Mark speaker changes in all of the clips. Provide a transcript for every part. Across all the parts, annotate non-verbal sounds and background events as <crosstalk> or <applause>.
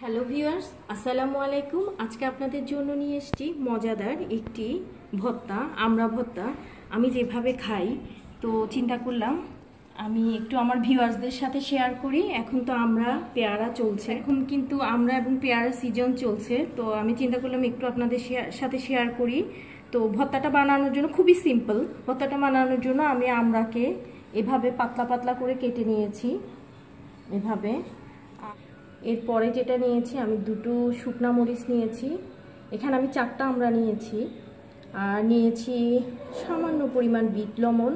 Speaker 1: Hello viewers আসসালামু আলাইকুম আজকে আপনাদের জন্য নিয়ে এসেছি মজাদার একটি ভর্তা, আমরা ভর্তা। আমি যেভাবে খাই, তো চিন্তা করলাম আমি একটু আমার ভিউয়ার্সদের সাথে শেয়ার করি। এখন তো আমরা পেয়ারা চলছে। এখন কিন্তু আমরা এবং পেয়ারা সিজন চলছে, তো আমি চিন্তা করলাম একটু আপনাদের সাথে শেয়ার করি। তো ভর্তাটা বানানোর জন্য খুবই সিম্পল ভর্তাটা বানানোর জন্য আমি আমরাকে এভাবে পাতলা পাতলা করে কেটে নিয়েছি। এভাবে। এরপরে যেটা নিয়েছি, আমি দুটো শুকনা মরিচ নিয়েছি। এখানে আমি চারটা আমরা নিয়েছি। আর নিয়েছি সামান্য পরিমাণ বিট লবণ,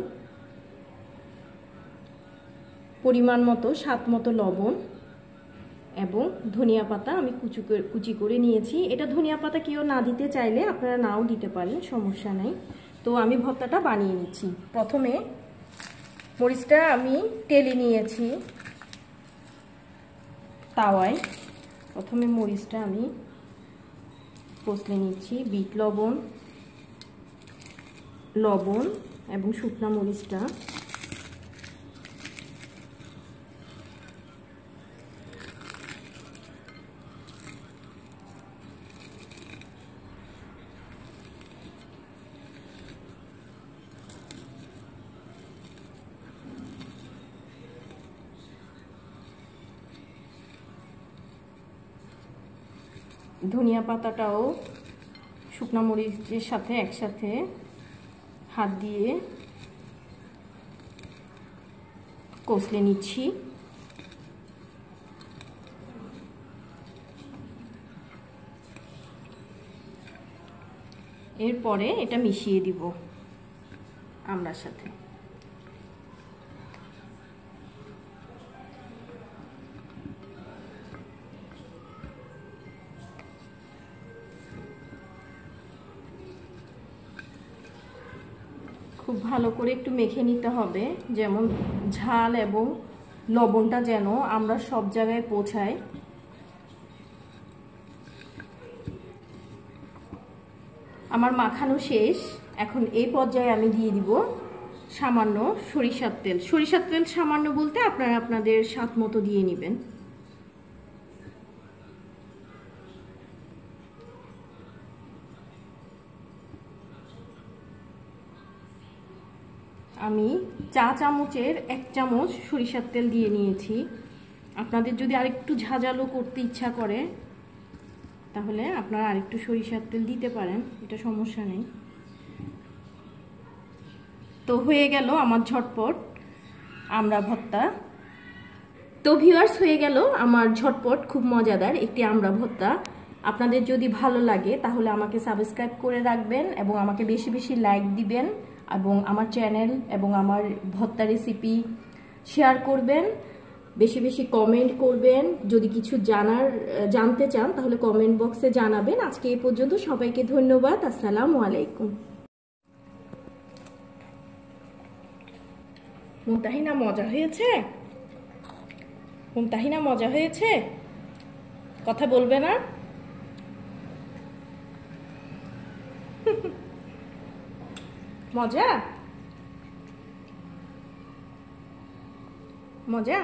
Speaker 1: পরিমাণ মতো, স্বাদ মতো লবণ এবং ধনিয়া পাতা আমি কুচু কুচি করে নিয়েছি। এটা ধনিয়া পাতা কেউ না দিতে চাইলে আপনারা নাও দিতে পারেন, সমস্যা নেই। তো আমি ভর্তাটা বানিয়ে নিচ্ছি। প্রথমে মরিচটা আমি টেলে নিয়েছি। তাওয়ায় প্রথমে মরিচটা আমি কষলে নিচ্ছি বিট লবণ লবণ এবং শুকনা মরিচটা। ধনিয়া পাতাটাও শুকনা মরিচের সাথে একসাথে হাত দিয়ে কষলে নিচ্ছি। এরপরে এটা মিশিয়ে দিব আমরার সাথে। খুব ভালো করে একটু মেখে নিতে হবে। যেমন ঝাল এবং লবণটা যেন আমরা সব জায়গায় পৌঁছাই আমার মাখানো শেষ। এখন এই পর্যায়ে আমি দিয়ে দিব সামান্য সরিষার তেল। সরিষার তেল সামান্য বলতে আপনারা আপনাদের স্বাদ মতো দিয়ে নেবেন। আমি চা চামচের এক চামচ সরিষার তেল দিয়ে নিয়েছি। আপনাদের যদি আরেকটু ঝাঁঝালো করতে ইচ্ছা করে, তাহলে আপনারা আরেকটু সরিষার তেল দিতে পারেন, এটা সমস্যা নেই। তো হয়ে গেল আমার ঝটপট, আমরা ভর্তা। তো ভিউয়ার্স হয়ে গেল আমার ঝটপট, খুব মজাদার একটি আমরা ভর্তা। আপনাদের যদি ভালো লাগে, তাহলে আমাকে সাবস্ক্রাইব করে রাখবেন এবং আমাকে বেশি বেশি লাইক দিবেন। এবং আমার চ্যানেল এবং আমার ভত্তা রেসিপি শেয়ার করবেন। বেশি বেশি কমেন্ট করবেন। যদি কিছু জানার, জানতে চান, তাহলে কমেন্ট বক্সে জানাবেন। আজকে এই পর্যন্ত সবাইকে ধন্যবাদ। আসসালামু আলাইকুম। মুমতাহিনা মজা হয়েছে? মুমতাহিনা মজা হয়েছে? কথা বলবে না? <laughs> মজা মজা